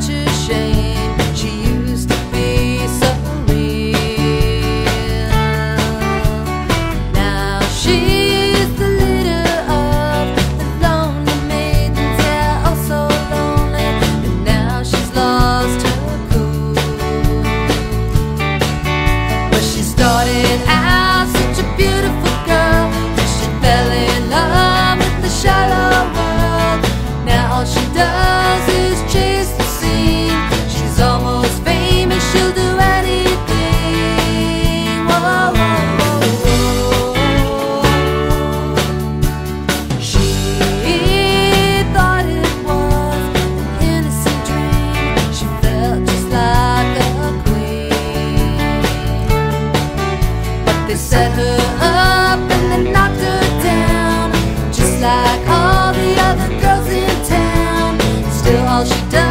touches set her up and then knocked her down, just like all the other girls in town. Still, all she does.